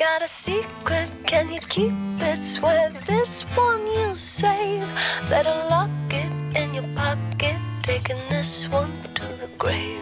got a secret, can you keep it? Swear this one you save. Better lock it in your pocket, taking this one to the grave.